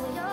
so you're